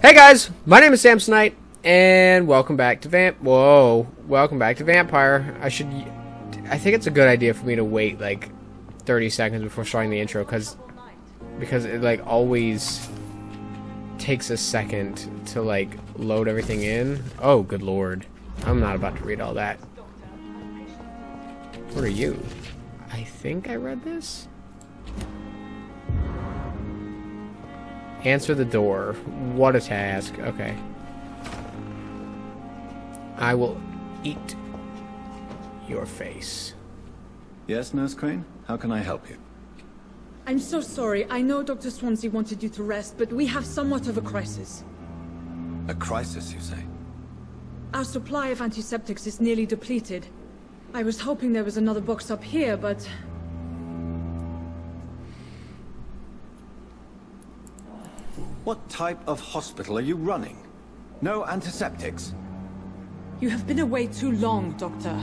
Hey guys, my name is Samsonite, and welcome back to Vamp. Whoa, welcome back to Vampyr. I should, I think it's a good idea for me to wait like 30 seconds before starting the intro, because because it like always takes a second to like load everything in. Oh, good lord, I'm not about to read all that. What are you? I think I read this. Answer the door. What a task. Okay. I will eat your face. Yes, Nurse Crane? How can I help you? I'm so sorry. I know Dr. Swansea wanted you to rest, but we have somewhat of a crisis. A crisis, you say? Our supply of antiseptics is nearly depleted. I was hoping there was another box up here, but... What type of hospital are you running? No antiseptics? You have been away too long, Doctor.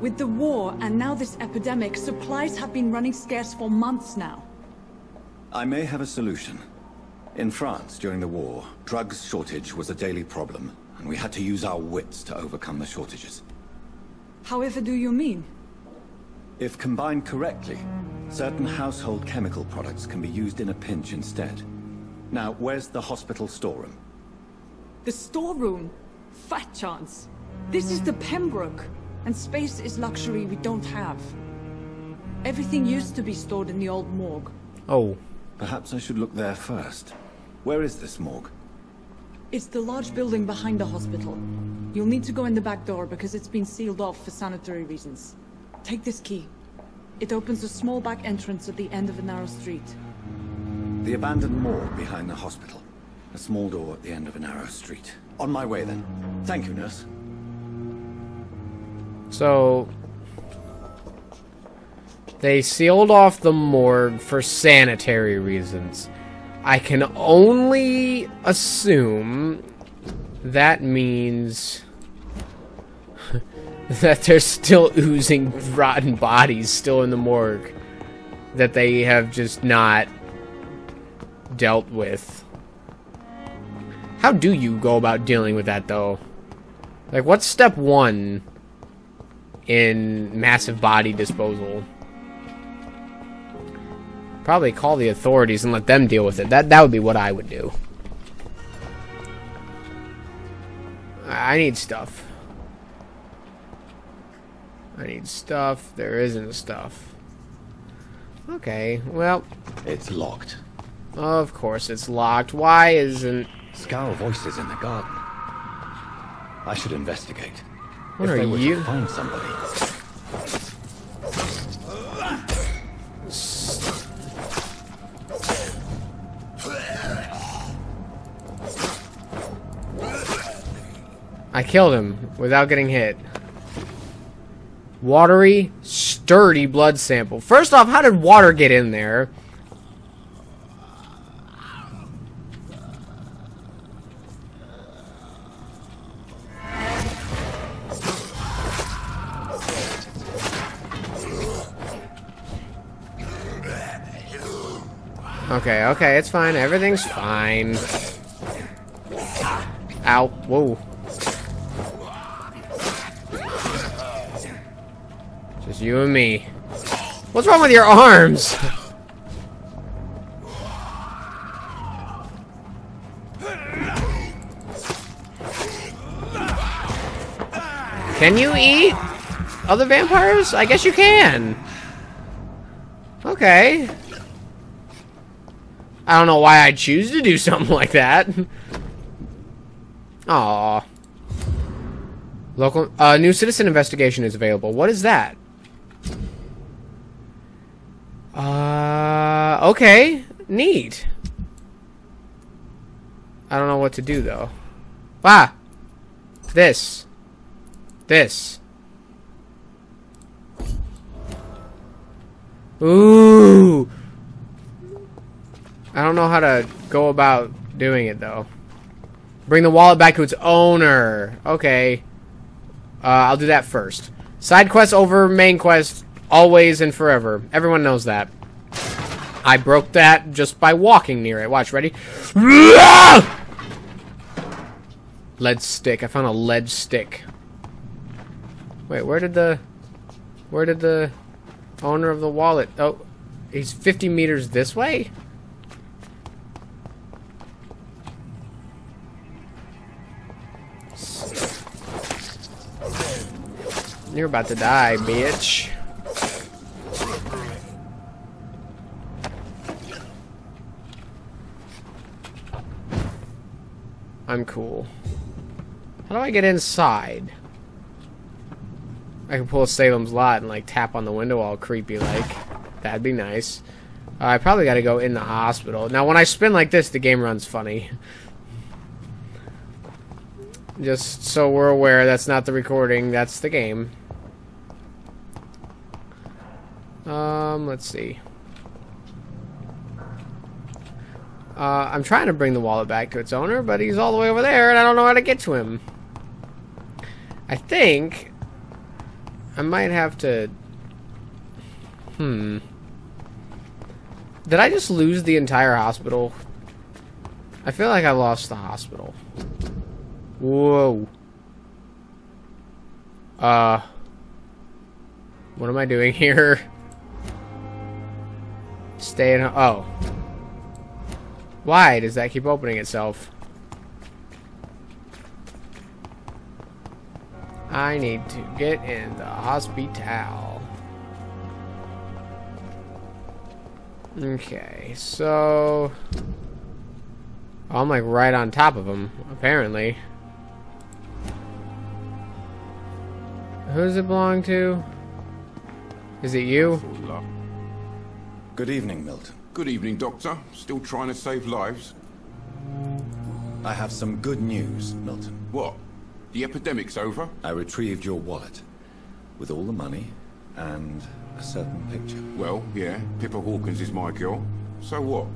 With the war and now this epidemic, supplies have been running scarce for months now. I may have a solution. In France, during the war, drugs shortage was a daily problem, and we had to use our wits to overcome the shortages. However do you mean? If combined correctly, certain household chemical products can be used in a pinch instead. Now, where's the hospital storeroom? The storeroom? Fat chance. This is the Pembroke, and space is luxury we don't have. Everything used to be stored in the old morgue. Oh. Perhaps I should look there first. Where is this morgue? It's the large building behind the hospital. You'll need to go in the back door because it's been sealed off for sanitary reasons. Take this key. It opens a small back entrance at the end of a narrow street. The abandoned morgue behind the hospital. A small door at the end of a narrow street. On my way then. Thank you, nurse. So they sealed off the morgue for sanitary reasons. I can only assume that means that there's still oozing rotten bodies still in the morgue that they have just not dealt with. How do you go about dealing with that though? Like what's step 1 in massive body disposal? Probably call the authorities and let them deal with it. That that would be what I would do. I need stuff. I need stuff. There isn't stuff. Okay, well... It's locked. Of course it's locked. Why isn't... Skal voices in the garden. I should investigate. What if are they were you? to find somebody. I killed him without getting hit. Watery, sturdy blood sample. First off, how did water get in there? Okay, okay, it's fine. Everything's fine. Ow. Whoa. Just you and me. What's wrong with your arms? Can you eat other vampires? I guess you can. Okay. I don't know why I choose to do something like that. Aww. Local, uh, new citizen investigation is available. What is that? Uh, okay. Neat. I don't know what to do, though. Ah! This. This. Ooh! I don't know how to go about doing it, though. Bring the wallet back to its owner. Okay. Uh, I'll do that first. Side quest over main quest, always and forever. Everyone knows that. I broke that just by walking near it. Watch, ready? Lead stick. I found a lead stick. Wait, where did the... Where did the owner of the wallet... Oh, he's 50 meters this way? You're about to die, bitch. I'm cool. How do I get inside? I can pull Salem's Lot and like tap on the window all creepy like. That'd be nice. Uh, I probably got to go in the hospital. Now when I spin like this, the game runs funny. Just so we're aware, that's not the recording, that's the game. Um, let's see. Uh, I'm trying to bring the wallet back to its owner, but he's all the way over there, and I don't know how to get to him. I think I might have to... Hmm. Did I just lose the entire hospital? I feel like I lost the hospital. Whoa. Uh. What am I doing here? Stay in. Oh. Why does that keep opening itself? I need to get in the hospital. Okay, so... I'm like right on top of him, apparently. Who does it belong to? Is it you? Good evening, Milton. Good evening, Doctor. Still trying to save lives? I have some good news, Milton. What? The epidemic's over? I retrieved your wallet. With all the money and a certain picture. Well, yeah, Pippa Hawkins is my girl. So what?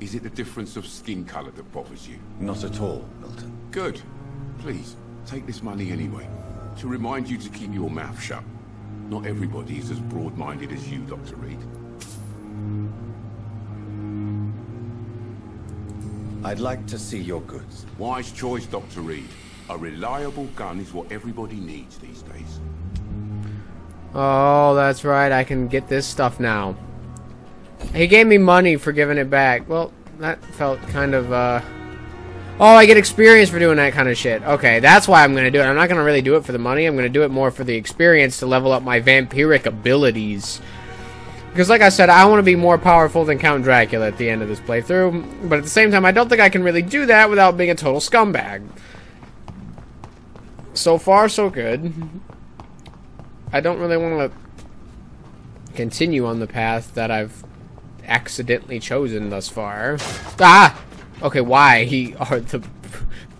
Is it the difference of skin colour that bothers you? Not at all, Milton. Good. Please, take this money anyway. To remind you to keep your mouth shut. Not everybody is as broad-minded as you, Dr. Reid. I'd like to see your goods. Wise choice, Dr. Reid. A reliable gun is what everybody needs these days. Oh, that's right. I can get this stuff now. He gave me money for giving it back. Well, that felt kind of, uh... Oh, I get experience for doing that kind of shit. Okay, that's why I'm going to do it. I'm not going to really do it for the money. I'm going to do it more for the experience to level up my vampiric abilities. Because like I said, I want to be more powerful than Count Dracula at the end of this playthrough. But at the same time, I don't think I can really do that without being a total scumbag. So far, so good. I don't really want to continue on the path that I've accidentally chosen thus far. Ah! Okay, why he are the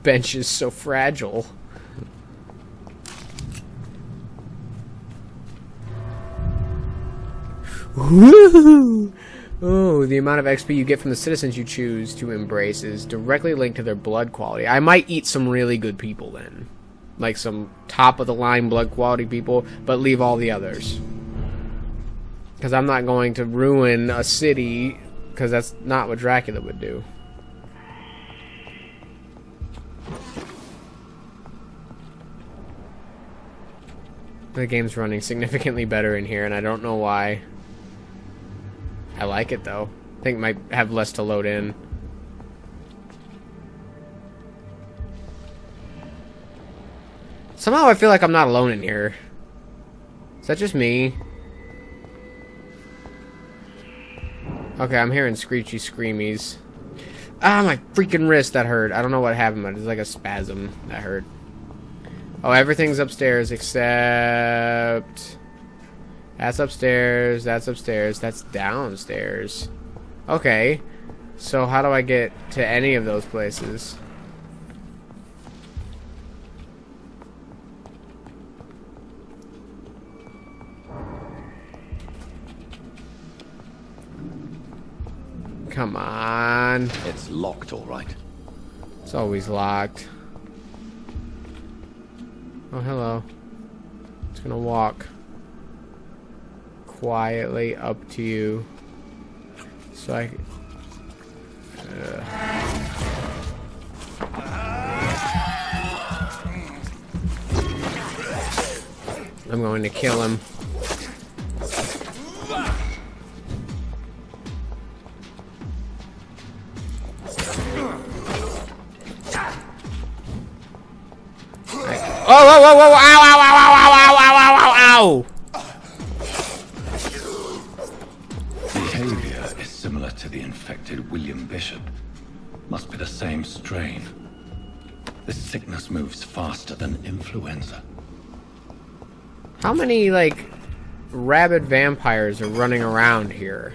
benches so fragile? Woohoo! Oh, the amount of XP you get from the citizens you choose to embrace is directly linked to their blood quality. I might eat some really good people then. Like some top of the line blood quality people, but leave all the others. Because I'm not going to ruin a city, because that's not what Dracula would do. The game's running significantly better in here, and I don't know why. I like it though. I think might have less to load in. Somehow I feel like I'm not alone in here. Is that just me? Okay, I'm hearing screechy screamies. Ah, my freaking wrist, that hurt. I don't know what happened, but it's like a spasm that hurt. Oh, everything's upstairs except... That's upstairs, that's upstairs, that's downstairs. Okay. So how do I get to any of those places? Come on. It's locked, all right. It's always locked. Oh, hello. It's gonna walk quietly up to you. So I. Uh, I'm going to kill him. I, Whoa! whoa, whoa, whoa, ow, ow, ow, ow! Behavior is similar to the infected William Bishop. Must be the same strain. This sickness moves faster than influenza. How many, like, rabid vampires are running around here?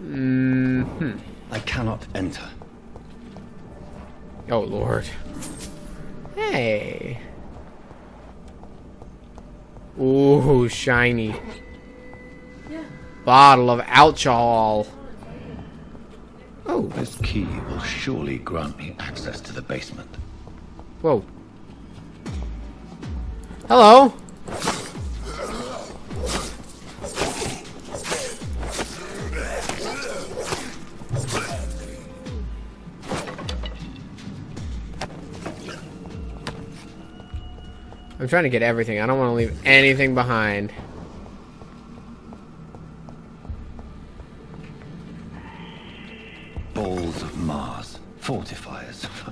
Mm hmm. I cannot enter. Oh, Lord. Hey. Ooh, shiny. Bottle of alcohol. Oh, This key will surely grant me access to the basement. whoa. Hello. I'm trying to get everything. I don't want to leave anything behind. Balls of Mars. Fortifiers.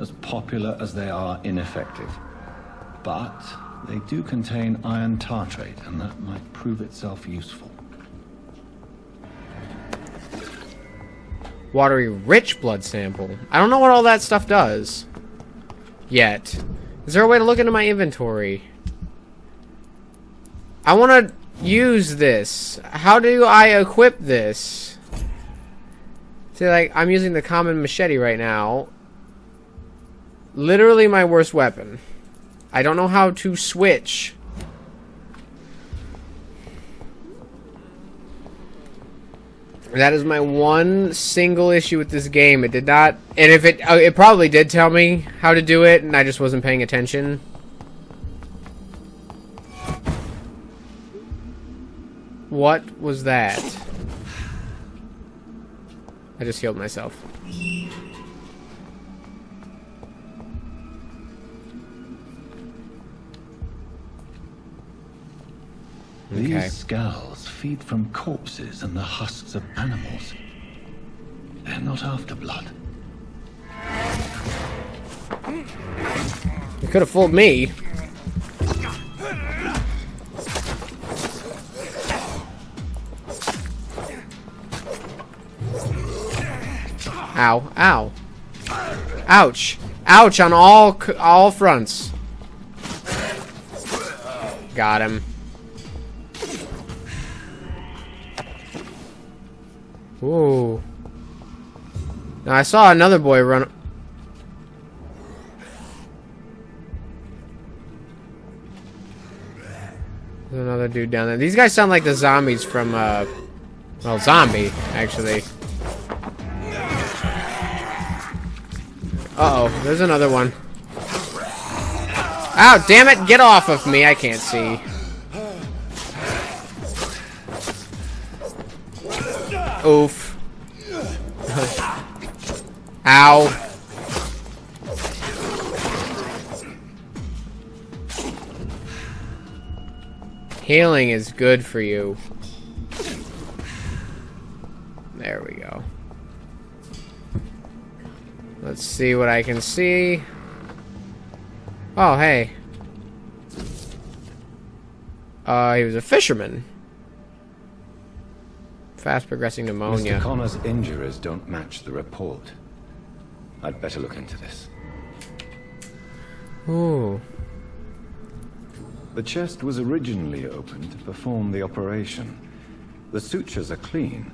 as popular as they are ineffective. But they do contain iron tartrate, and that might prove itself useful. Watery rich blood sample. I don't know what all that stuff does. Yet. Is there a way to look into my inventory? I want to use this. How do I equip this? See, like, I'm using the common machete right now. Literally my worst weapon. I don't know how to switch. That is my one single issue with this game. It did not, and if it, uh, it probably did tell me how to do it, and I just wasn't paying attention. What was that? I just healed myself. Okay. These skulls feed from corpses and the husks of animals. They're not after blood. You could have fooled me. Ow, ow. Ouch. Ouch on all all fronts. Got him. Ooh. Now I saw another boy run There's another dude down there. These guys sound like the zombies from, uh... Well, zombie, actually. Uh-oh, there's another one. Ow, damn it, get off of me, I can't see. Oof. Ow. Healing is good for you. There we go. Let's see what I can see. Oh, hey. Uh, he was a fisherman. Fast progressing pneumonia. Mr. Connor's injuries don't match the report. I'd better look into this. Ooh. The chest was originally opened to perform the operation. The sutures are clean,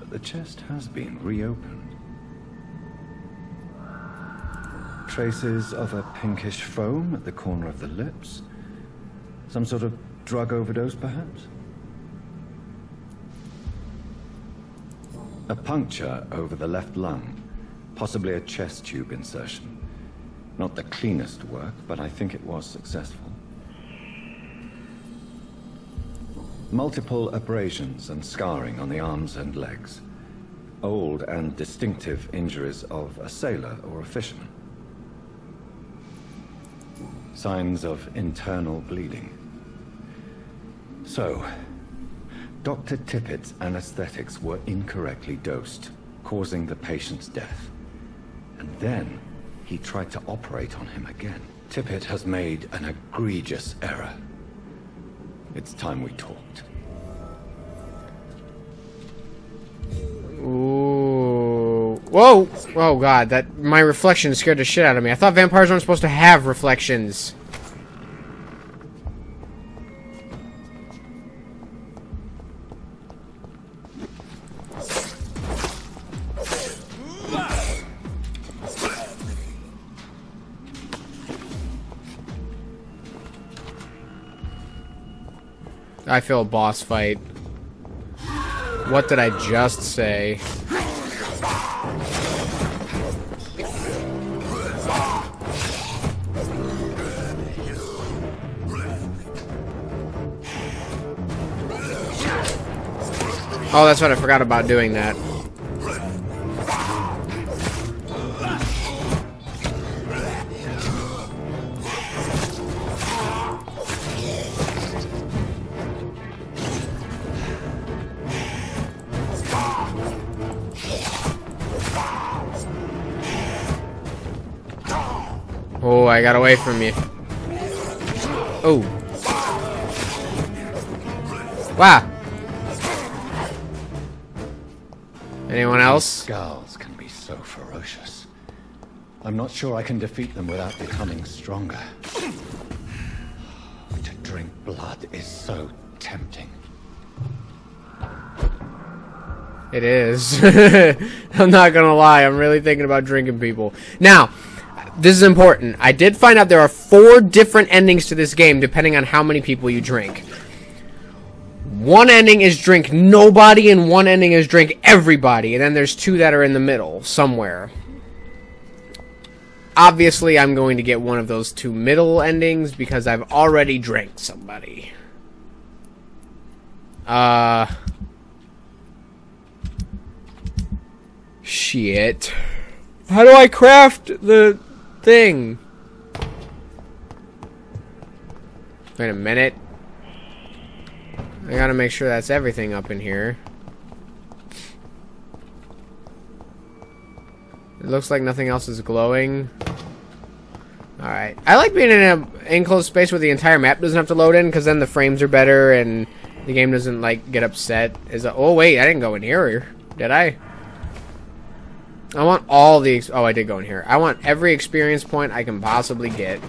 but the chest has been reopened. Traces of a pinkish foam at the corner of the lips. Some sort of drug overdose, perhaps? A puncture over the left lung, possibly a chest tube insertion. Not the cleanest work, but I think it was successful. Multiple abrasions and scarring on the arms and legs. Old and distinctive injuries of a sailor or a fisherman. Signs of internal bleeding. So, Dr. Tippett's anesthetics were incorrectly dosed, causing the patient's death. And then, he tried to operate on him again. Tippett has made an egregious error. It's time we talked. Ooh. Whoa! Oh god, that my reflection scared the shit out of me. I thought vampires weren't supposed to have reflections. I feel a boss fight. What did I just say? Oh, that's what I forgot about doing that. Oh, I got away from you. Oh. Wow. Anyone else? Skals can be so ferocious. I'm not sure I can defeat them without becoming stronger. To drink blood is so tempting. It is. I'm not gonna lie, I'm really thinking about drinking people. Now, this is important. I did find out there are four different endings to this game depending on how many people you drink. One ending is drink nobody, and one ending is drink everybody, and then there's two that are in the middle somewhere. Obviously, I'm going to get one of those two middle endings because I've already drank somebody. Uh. Shit. How do I craft the thing? Wait a minute. I gotta make sure that's everything up in here. It looks like nothing else is glowing. Alright. I like being in an enclosed space where the entire map doesn't have to load in, because then the frames are better and the game doesn't, like, get upset. Is Oh, wait, I didn't go in here, did I? I want all the... Oh, I did go in here. I want every experience point I can possibly get.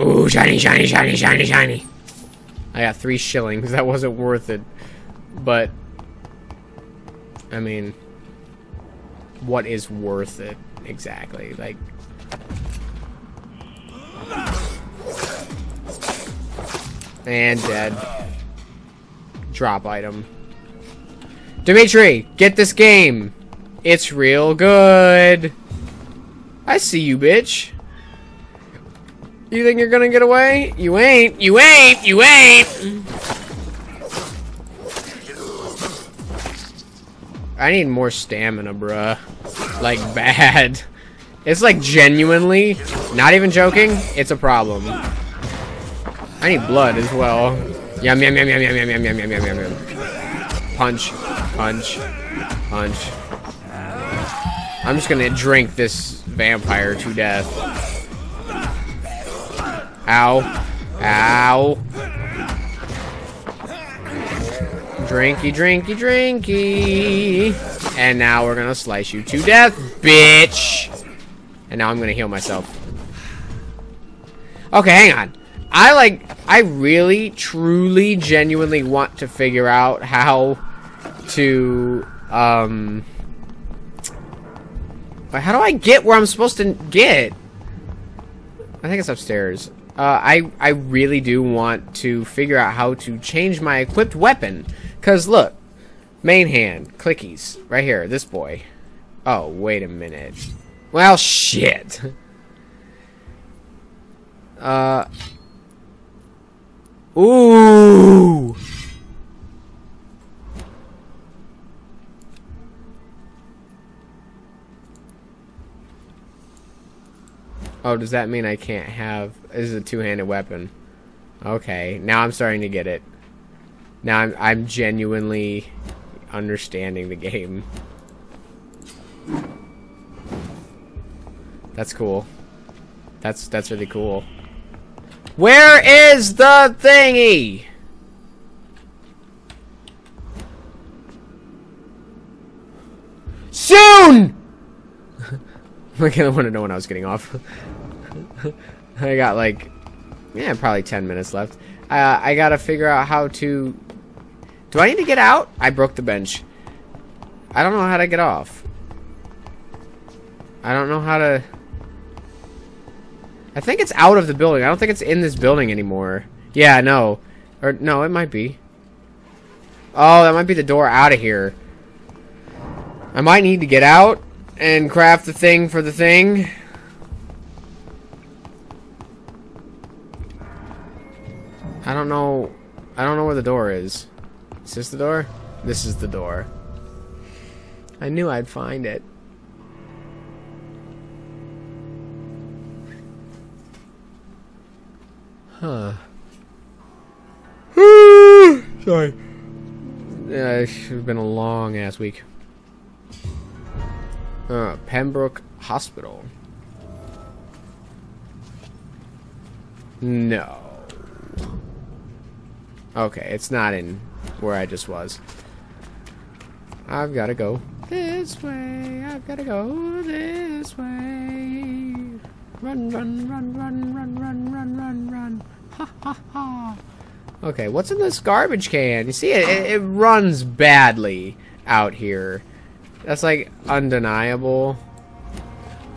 Ooh, shiny, shiny, shiny, shiny, shiny. I got three shillings. That wasn't worth it. But, I mean, what is worth it exactly? Like, and dead. Drop item. Demitri, get this game. It's real good. I see you, bitch. You think you're gonna get away? You ain't. You ain't. You ain't. I need more stamina, bruh. Like, bad. It's like genuinely, not even joking, it's a problem. I need blood as well. Yum, yum, yum, yum, yum, yum, yum, yum, yum, yum, yum. Punch, punch, punch. I'm just gonna drink this vampire to death. Ow. Ow. Drinky, drinky, drinky. And now we're gonna slice you to death, bitch. And now I'm gonna heal myself. Okay, hang on. I like, I really, truly, genuinely want to figure out how to, um... How do I get where I'm supposed to get? I think it's upstairs. Uh, I, I really do want to figure out how to change my equipped weapon. Because, look. Main hand. Clickies. Right here. This boy. Oh, wait a minute. Well, shit. Uh... Ooh! Oh, does that mean I can't have... This is a two-handed weapon. Okay, now I'm starting to get it. Now I'm, I'm genuinely understanding the game. That's cool. That's that's really cool. Where is the thingy? Soon! I kind of want to know when I was getting off. I got like, yeah, probably 10 minutes left. Uh, I gotta figure out how to... Do I need to get out? I broke the bench. I don't know how to get off. I don't know how to... I think it's out of the building. I don't think it's in this building anymore. Yeah, no. Or, no, it might be. Oh, that might be the door out of here. I might need to get out and craft the thing for the thing. I don't know. I don't know where the door is. Is this the door? This is the door. I knew I'd find it. Huh. Sorry. Yeah, it should have been a long ass week. Uh, Pembroke Hospital. No. Okay, it's not in where I just was. I've got to go this way. I've got to go this way. Run, run, run, run, run, run, run, run, run. Ha ha ha. Okay, what's in this garbage can? You see, it, it, it runs badly out here. That's like undeniable.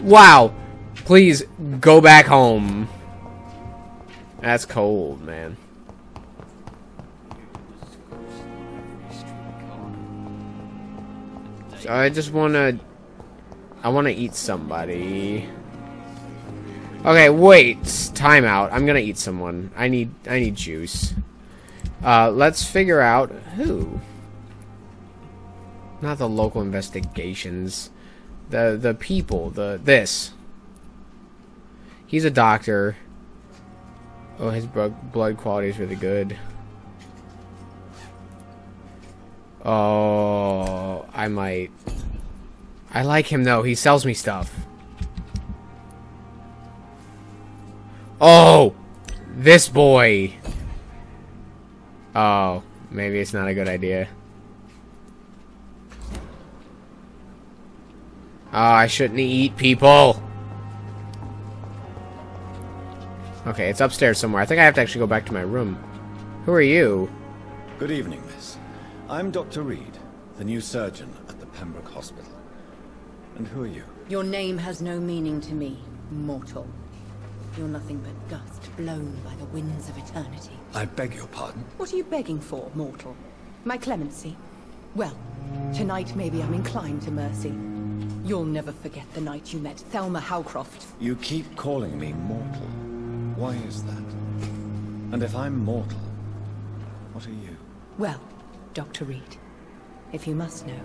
Wow. Please go back home. That's cold, man. So I just want to... I want to eat somebody. Okay, wait. Timeout. I'm to eat someone. I need I need juice. Uh, let's figure out who. Not the local investigations. The the people. The this. He's a doctor. Oh, his blood quality is really good. Oh, I might. I like him though. He sells me stuff. Oh, this boy. Oh, maybe it's not a good idea. Oh, I shouldn't eat people. Okay, it's upstairs somewhere. I think I have to actually go back to my room. Who are you? Good evening, miss. I'm Dr. Reid, the new surgeon at the Pembroke Hospital. And who are you? Your name has no meaning to me, mortal. You're nothing but dust blown by the winds of eternity. I beg your pardon? What are you begging for, mortal? My clemency? Well, tonight maybe I'm inclined to mercy. You'll never forget the night you met Thelma Howcroft. You keep calling me mortal. Why is that? And if I'm mortal, what are you? Well, Dr. Reid, if you must know,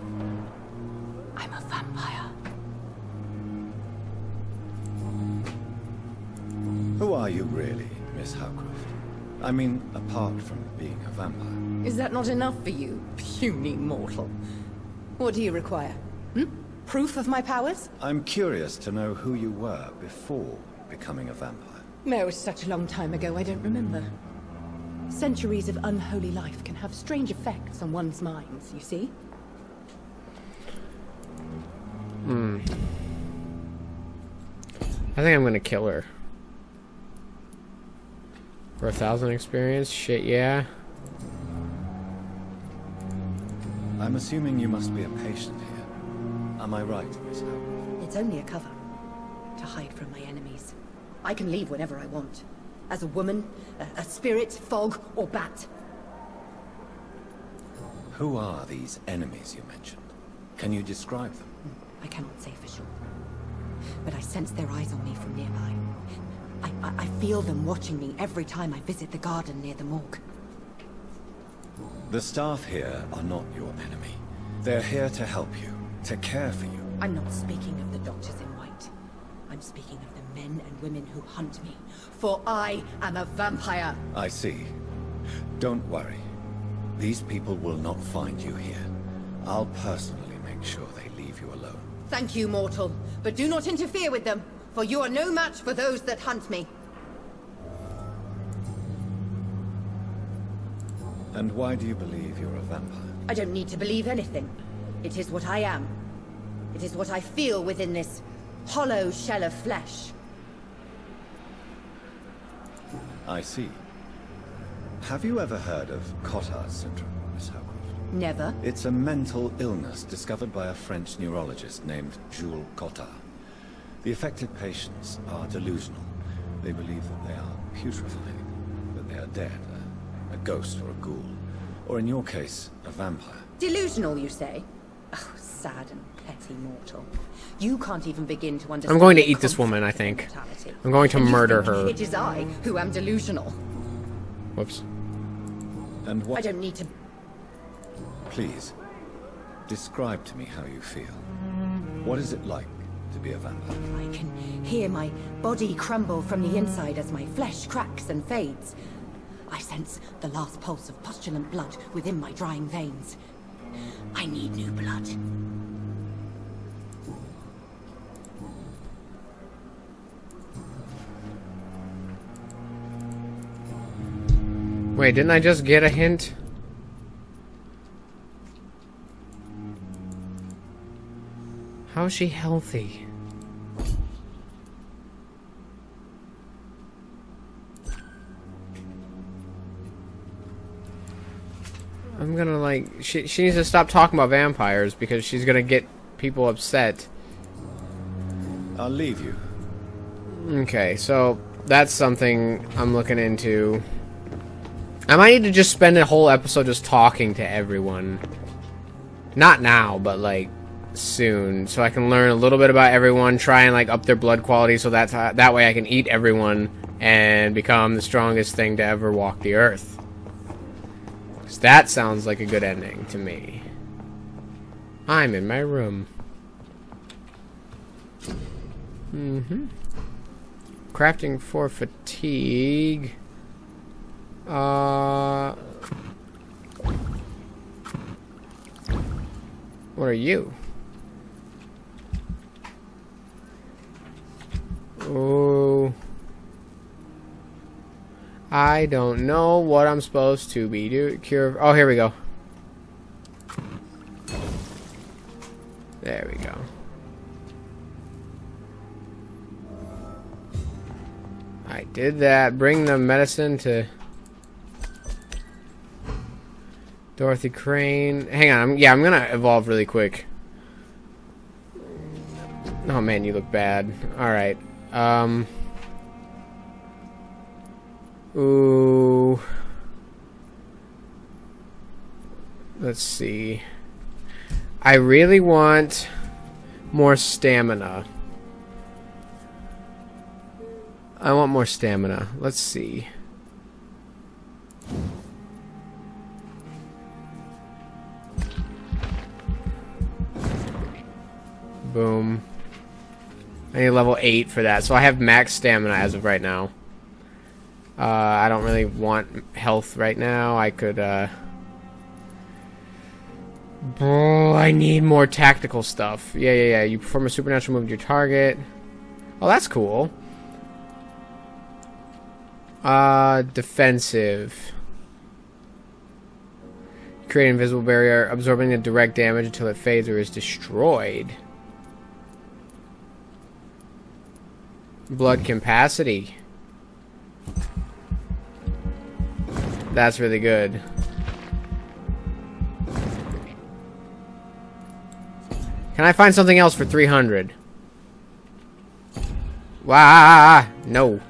I'm a vampire. Who are you really, Miss Howcroft? I mean, apart from being a vampire. Is that not enough for you, puny mortal? What do you require? Hmm? Proof of my powers? I'm curious to know who you were before becoming a vampire. No, it was such a long time ago, I don't remember. Centuries of unholy life can have strange effects on one's minds, you see? Hmm. I think I'm gonna kill her. For a thousand experience? Shit, yeah. I'm assuming you must be a patient here. Am I right, Miss Howcroft? It's only a cover. To hide from my enemies. I can leave whenever I want. As a woman, a, a spirit, fog, or bat. Who are these enemies you mentioned? Can you describe them? Hmm, I cannot say for sure. But I sense their eyes on me from nearby. I, I, I feel them watching me every time I visit the garden near the morgue. The staff here are not your enemy. They're here to help you to care for you. I'm not speaking of the doctors in white. I'm speaking of the men and women who hunt me. For I am a vampire. I see. Don't worry. These people will not find you here. I'll personally make sure they leave you alone. Thank you, mortal. But do not interfere with them, for you are no match for those that hunt me. And why do you believe you're a vampire? I don't need to believe anything. It is what I am. It is what I feel within this hollow shell of flesh. I see. Have you ever heard of Cotard syndrome, Miss Howcroft? Never. It's a mental illness discovered by a French neurologist named Jules Cotard. The affected patients are delusional. They believe that they are putrefying, that they are dead, a, a ghost or a ghoul. Or in your case, a vampire. Delusional, you say? Oh, sad and petty mortal. You can't even begin to understand. I'm going to eat this woman, I think. of mortality. I'm going to And murder her. It is I who am delusional. Whoops. And what I don't need to. Please, describe to me how you feel. What is it like to be a vampire? I can hear my body crumble from the inside as my flesh cracks and fades. I sense the last pulse of postulant blood within my drying veins. I need new blood. Wait, didn't I just get a hint? How is she healthy? I'm gonna like she she needs to stop talking about vampires because she's gonna get people upset. I'll leave you. Okay, so that's something I'm looking into. I might need to just spend a whole episode just talking to everyone. Not now, but like soon, so I can learn a little bit about everyone, try and like up their blood quality, so that's how, that way I can eat everyone and become the strongest thing to ever walk the earth. 'Cause that sounds like a good ending to me. I'm in my room. Mm-hmm. Crafting for fatigue. Uh. What are you? Oh. I don't know what I'm supposed to be do cure. Oh, here we go. There we go. I did that. Bring the medicine to Dorothy Crane. Hang on. I'm, yeah, I'm gonna evolve really quick. Oh man, you look bad. All right. Um. Ooh. Let's see. I really want more stamina. I want more stamina. Let's see. Boom. I need level 8 for that. So I have max stamina as of right now. Uh, I don't really want health right now. I could, uh... Oh, I need more tactical stuff. Yeah, yeah, yeah. You perform a supernatural move to your target. Oh, that's cool. Uh, defensive. Create an invisible barrier, absorbing the direct damage until it fades or is destroyed. Blood capacity. That's really good. Can I find something else for 300? Wah! no.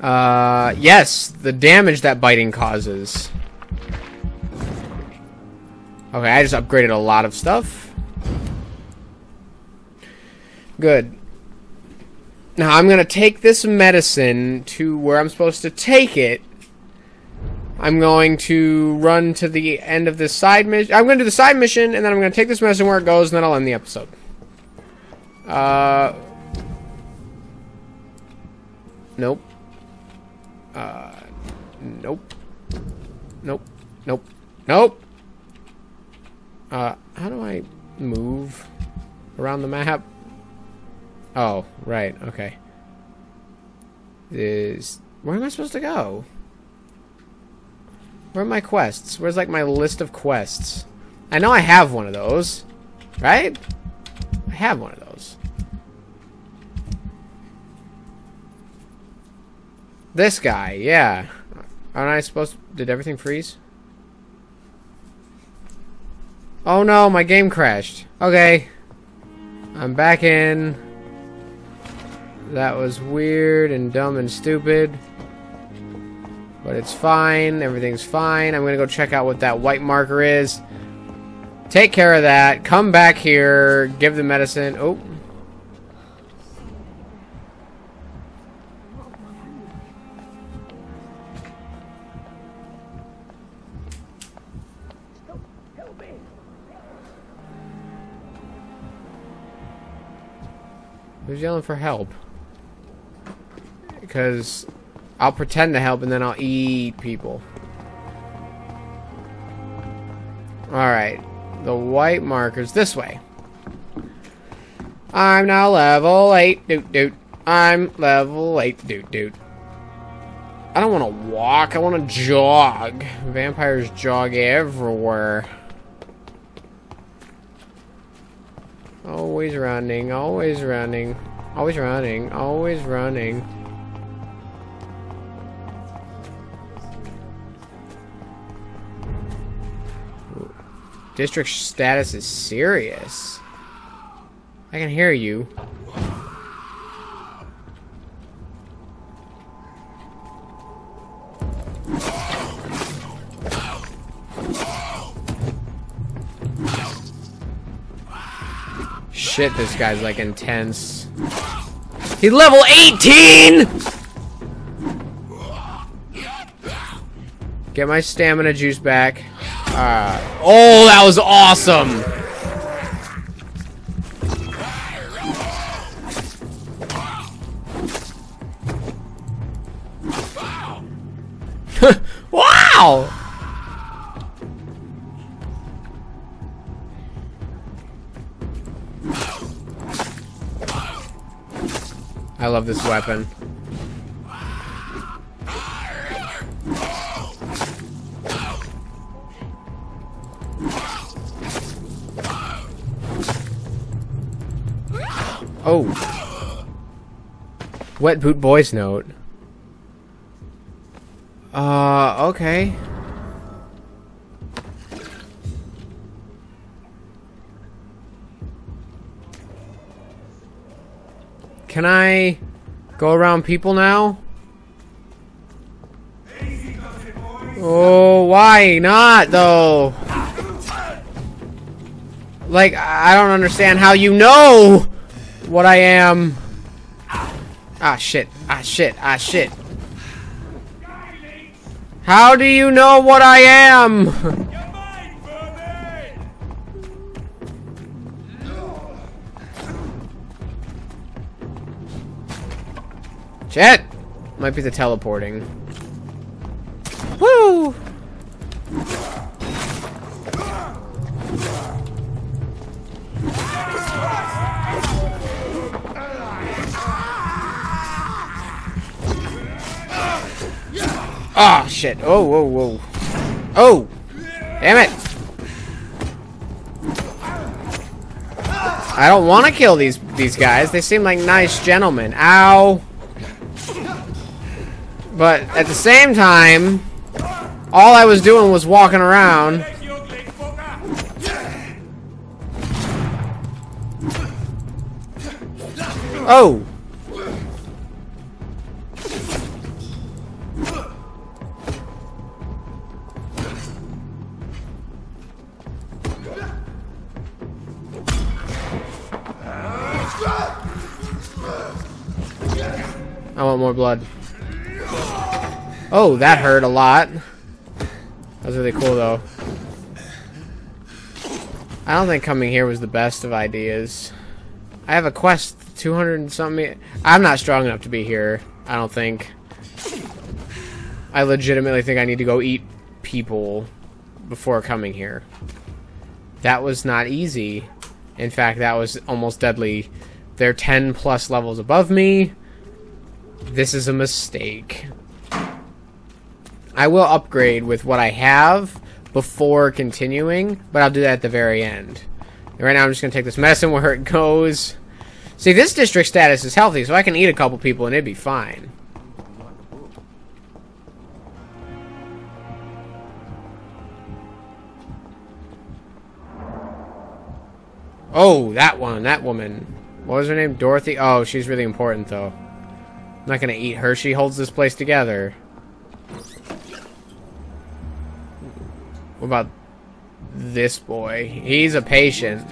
Uh, yes, the damage that biting causes. Okay, I just upgraded a lot of stuff. Good. Now I'm gonna take this medicine to where I'm supposed to take it. I'm going to run to the end of this side mission. I'm gonna do the side mission, and then I'm gonna take this medicine where it goes, and then I'll end the episode. Uh. Nope. Uh. Nope. Nope. Nope. Nope. Uh, how do I move around the map? Oh, right. Okay. Is where am I supposed to go? Where are my quests? Where's like my list of quests? I know I have one of those, right? I have one of those. This guy, yeah. Aren't I supposed to, did everything freeze? Oh no, my game crashed. Okay. I'm back in. That was weird and dumb and stupid. But it's fine. Everything's fine. I'm going to go check out what that white marker is. Take care of that. Come back here. Give the medicine. Oh. Who's yelling for help? Because I'll pretend to help and then I'll eat people. Alright. The white marker's this way. I'm now level 8, doot doot. I'm level 8, doot doot. I don't want to walk, I want to jog. Vampires jog everywhere. Always running, always running. Always running, always running. District status is serious. I can hear you. Shit, this guy's like intense. He's level 18! Get my stamina juice back. Uh, oh, that was awesome! wow! I love this weapon. Oh. Wet boot boys note. Uh, okay. Can I go around people now? Oh, why not, though? Like, I don't understand how you know what I am. Ah, shit. Ah, shit. Ah, shit. How do you know what I am? Shit! Might be the teleporting. Woo! Ah, oh, shit. Oh, whoa, whoa. Oh! Damn it! I don't want to kill these these guys. They seem like nice gentlemen. Ow! But at the same time, all I was doing was walking around. Oh! Want more blood. Oh, that hurt a lot. That was really cool, though. I don't think coming here was the best of ideas. I have a quest 200 and something. I'm not strong enough to be here. I don't think. I legitimately think I need to go eat people before coming here. That was not easy. In fact, that was almost deadly. They're 10 plus levels above me. This is a mistake. I will upgrade with what I have before continuing, but I'll do that at the very end. And right now I'm just going to take this medicine where it goes. See, this district status is healthy, so I can eat a couple people and it'd be fine. Oh, that one, that woman. What was her name? Dorothy? Oh, she's really important, though. I'm not gonna eat her. She holds this place together. What about this boy? He's a patient.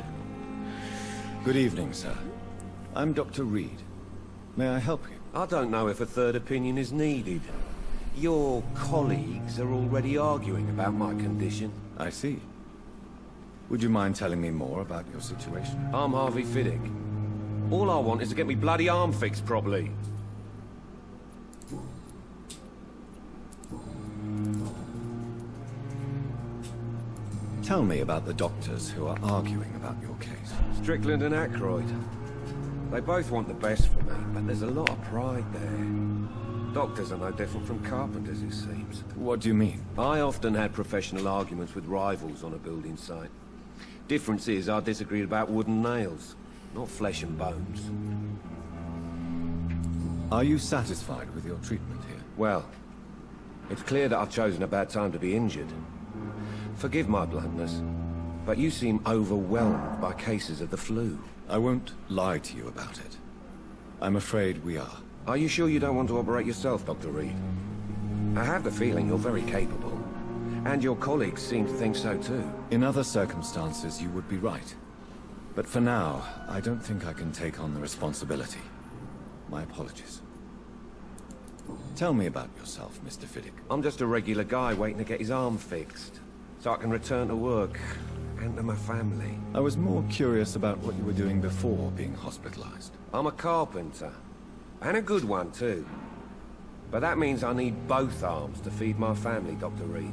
Good evening, sir. I'm Dr. Reid. May I help you? I don't know if a third opinion is needed. Your colleagues are already arguing about my condition. I see. Would you mind telling me more about your situation? I'm Harvey Fiddick. All I want is to get me bloody arm fixed properly. Tell me about the doctors who are arguing about your case. Strickland and Ackroyd. They both want the best for me, but there's a lot of pride there. Doctors are no different from carpenters, it seems. What do you mean? I often had professional arguments with rivals on a building site. Difference is I disagreed about wooden nails, not flesh and bones. Are you satisfied with your treatment here? Well, it's clear that I've chosen a bad time to be injured. Forgive my bluntness, but you seem overwhelmed by cases of the flu. I won't lie to you about it. I'm afraid we are. Are you sure you don't want to operate yourself, Dr. Reid? I have the feeling you're very capable. And your colleagues seem to think so too. In other circumstances, you would be right. But for now, I don't think I can take on the responsibility. My apologies. Tell me about yourself, Mr. Fiddick. I'm just a regular guy waiting to get his arm fixed. So I can return to work and to my family. I was more curious about what you were doing before being hospitalized. I'm a carpenter. And a good one, too. But that means I need both arms to feed my family, Dr. Reid.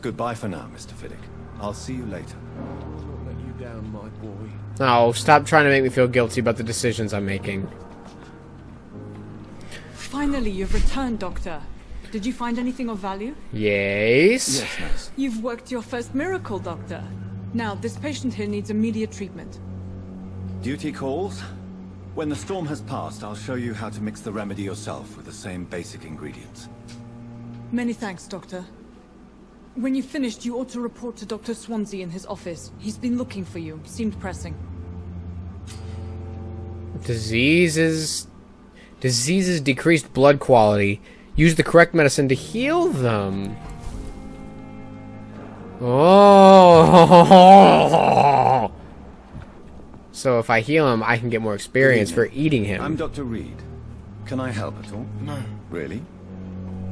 Goodbye for now, Mr. Fiddick. I'll see you later. Not let you down, my boy. No, stop trying to make me feel guilty about the decisions I'm making. Finally, you've returned, Doctor. Did you find anything of value? Yes. Yes, nurse. You've worked your first miracle, Doctor. Now, this patient here needs immediate treatment. Duty calls? When the storm has passed, I'll show you how to mix the remedy yourself with the same basic ingredients. Many thanks, Doctor. When you've finished, you ought to report to Dr. Swansea in his office. He's been looking for you. Seemed pressing. Diseases. Diseases decreased blood quality. Use the correct medicine to heal them. Oh. So if I heal him, I can get more experience for eating him. I'm Dr. Reid. Can I help at all? No, Really?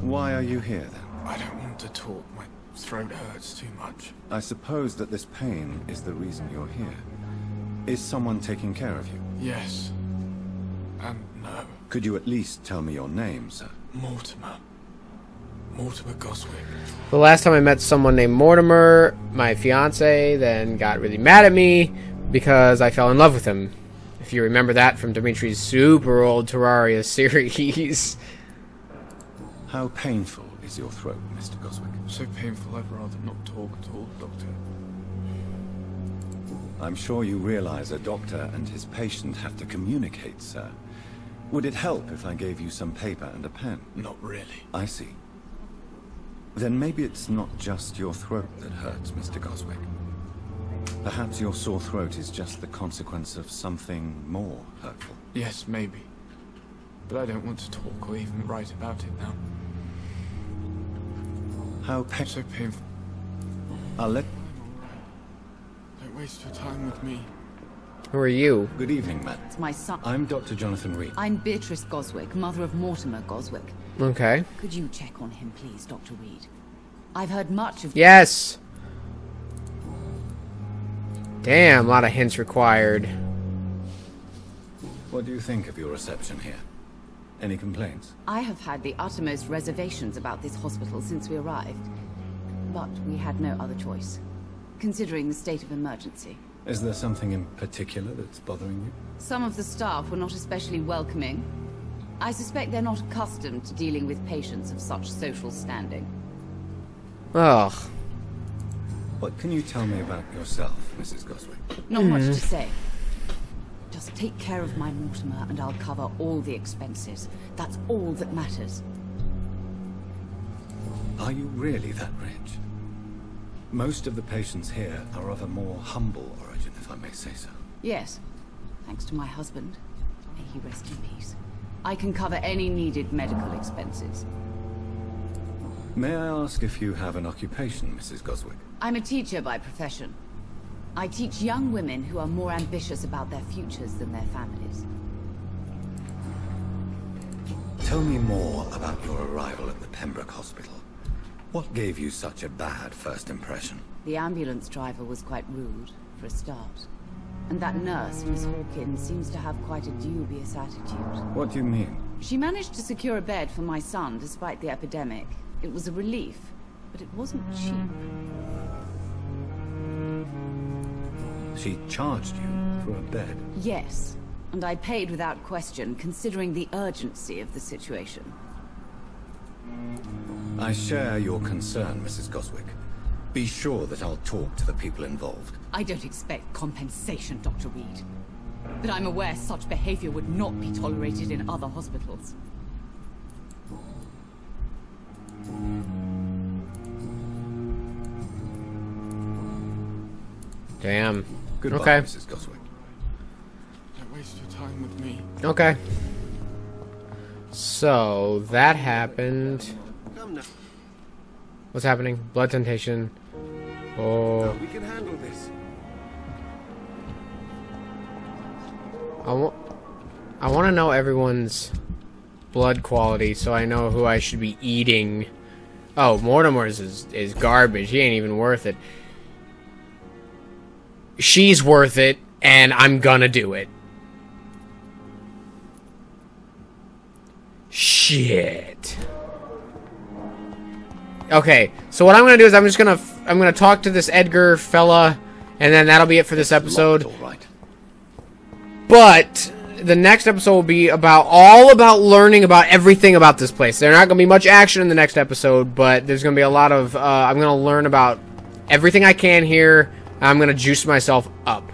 Why are you here then? I don't want to talk. My throat hurts too much. I suppose that this pain is the reason you're here. Is someone taking care of you? Yes. And no. Could you at least tell me your name, sir? Mortimer. Mortimer Goswick. The last time I met someone named Mortimer, my fiance then got really mad at me because I fell in love with him. If you remember that from Demitri's super old Terraria series. How painful is your throat, Mr. Goswick? So painful I'd rather not talk at all, Doctor. I'm sure you realize a doctor and his patient have to communicate, sir. Would it help if I gave you some paper and a pen? Not really. I see. Then maybe it's not just your throat that hurts, Mr. Goswick. Perhaps your sore throat is just the consequence of something more hurtful. Yes, maybe. But I don't want to talk or even write about it now. How pain... So painful. I'll let... Don't waste your time with me. Who are you? Good evening, ma'am. It's my son. I'm Dr. Jonathan Reid. I'm Beatrice Goswick, mother of Mortimer Goswick. Okay. Could you check on him, please, Dr. Reid? I've heard much of Yes. Damn, a lot of hints required. What do you think of your reception here? Any complaints? I have had the uttermost reservations about this hospital since we arrived. But we had no other choice, considering the state of emergency. Is there something in particular that's bothering you? Some of the staff were not especially welcoming. I suspect they're not accustomed to dealing with patients of such social standing. Ugh. What can you tell me about yourself, Mrs. Goswick? Not much to hmm. say. Just take care of my Mortimer and I'll cover all the expenses. That's all that matters. Are you really that rich? Most of the patients here are of a more humble origin, if I may say so. Yes, thanks to my husband. May he rest in peace. I can cover any needed medical expenses. May I ask if you have an occupation, Mrs. Goswick? I'm a teacher by profession. I teach young women who are more ambitious about their futures than their families. Tell me more about your arrival at the Pembroke Hospital. What gave you such a bad first impression? The ambulance driver was quite rude, for a start. And that nurse, Miss Hawkins, seems to have quite a dubious attitude. What do you mean? She managed to secure a bed for my son despite the epidemic. It was a relief, but it wasn't cheap. She charged you for a bed? Yes, and I paid without question, considering the urgency of the situation. I share your concern, Mrs. Goswick. Be sure that I'll talk to the people involved. I don't expect compensation, Dr. Weed. But I'm aware such behavior would not be tolerated in other hospitals. Damn. Goodbye, Okay. Mrs. Goswick. Don't waste your time with me. Okay. So, that happened. What's happening? Blood temptation. Oh. We can handle this. I want I want to know everyone's blood quality so I know who I should be eating. Oh, Mortimer's is, is garbage. He ain't even worth it. She's worth it, and I'm gonna do it. Shit. Okay, so what I'm gonna do is I'm just gonna I'm gonna talk to this Edgar fella, and then that'll be it for this episode. All right. But the next episode will be about all about learning about everything about this place. There's not going to be much action in the next episode, but there's going to be a lot of. Uh, I'm going to learn about everything I can here. I'm going to juice myself up.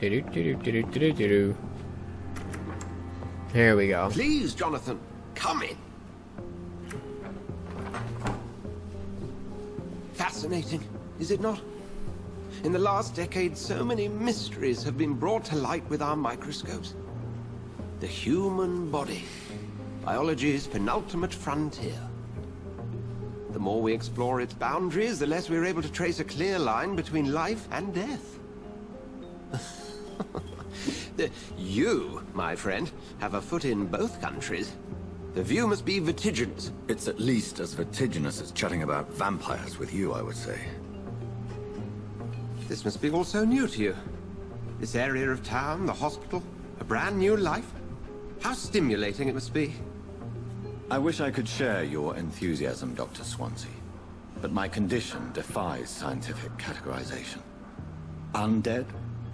Do-do-do-do-do-do-do-do. Here we go. Please, Jonathan, come in. Fascinating, is it not? In the last decade, so many mysteries have been brought to light with our microscopes. The human body, biology's penultimate frontier. The more we explore its boundaries, the less we're able to trace a clear line between life and death. You, my friend, have a foot in both countries. The view must be vertiginous. It's at least as vertiginous as chatting about vampires with you, I would say. This must be all so new to you. This area of town, the hospital, a brand new life. How stimulating it must be. I wish I could share your enthusiasm, Dr. Swansea. But my condition defies scientific categorization. Undead?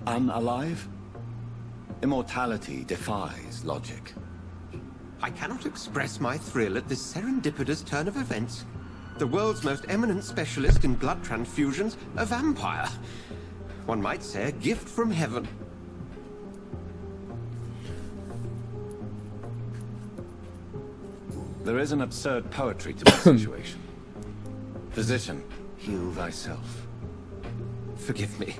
Unalive? Immortality defies logic. I cannot express my thrill at this serendipitous turn of events. The world's most eminent specialist in blood transfusions, a vampire. One might say a gift from heaven. There is an absurd poetry to my situation. Physician, heal thyself. Forgive me.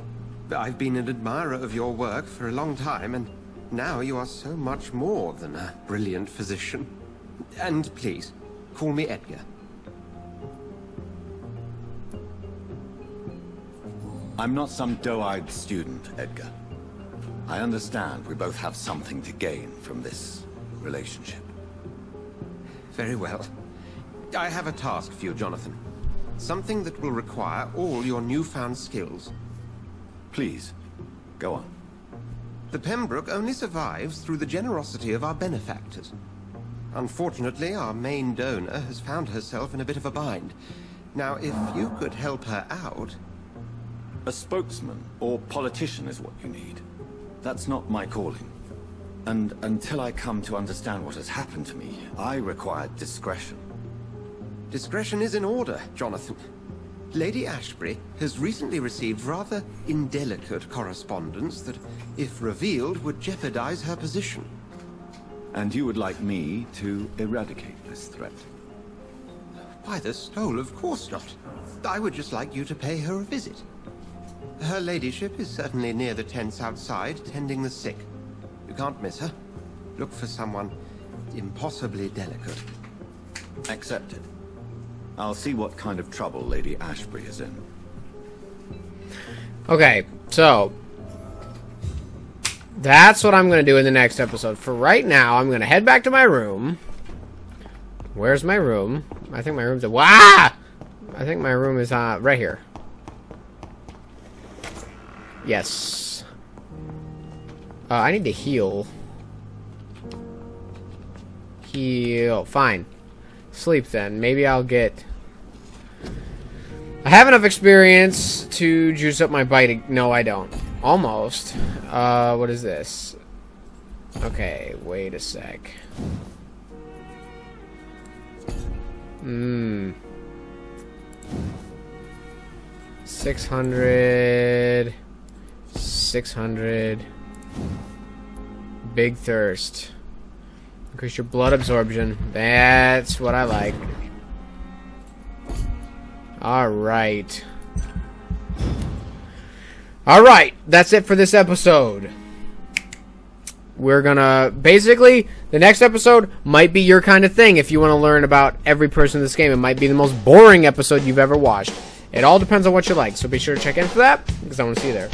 I've been an admirer of your work for a long time, and now you are so much more than a brilliant physician. And please, call me Edgar. I'm not some doe-eyed student, Edgar. I understand we both have something to gain from this relationship. Very well. I have a task for you, Jonathan. Something that will require all your newfound skills. Please, go on. The Pembroke only survives through the generosity of our benefactors. Unfortunately, our main donor has found herself in a bit of a bind. Now, if you could help her out... A spokesman or politician is what you need. That's not my calling. And until I come to understand what has happened to me, I require discretion. Discretion is in order, Jonathan. Lady Ashbury has recently received rather indelicate correspondence that, if revealed, would jeopardize her position. And you would like me to eradicate this threat? By the stole, of course not. I would just like you to pay her a visit. Her ladyship is certainly near the tents outside, tending the sick. You can't miss her. Look for someone impossibly delicate. Accepted. I'll see what kind of trouble Lady Ashbury is in. Okay, so that's what I'm going to do in the next episode. For right now, I'm going to head back to my room. Where's my room? I think my room's a... Wow! I think my room is uh, right here. Yes. Uh, I need to heal. Heal. Fine. Sleep then. Maybe I'll get... I have enough experience to juice up my bite. No, I don't. Almost. Uh, what is this? Okay, wait a sec. Hmm. 600. 600. Big thirst. Increase your blood absorption. That's what I like. Alright. Alright, that's it for this episode. We're gonna... Basically, the next episode might be your kind of thing if you want to learn about every person in this game. It might be the most boring episode you've ever watched. It all depends on what you like, so be sure to check in for that, because I want to see you there.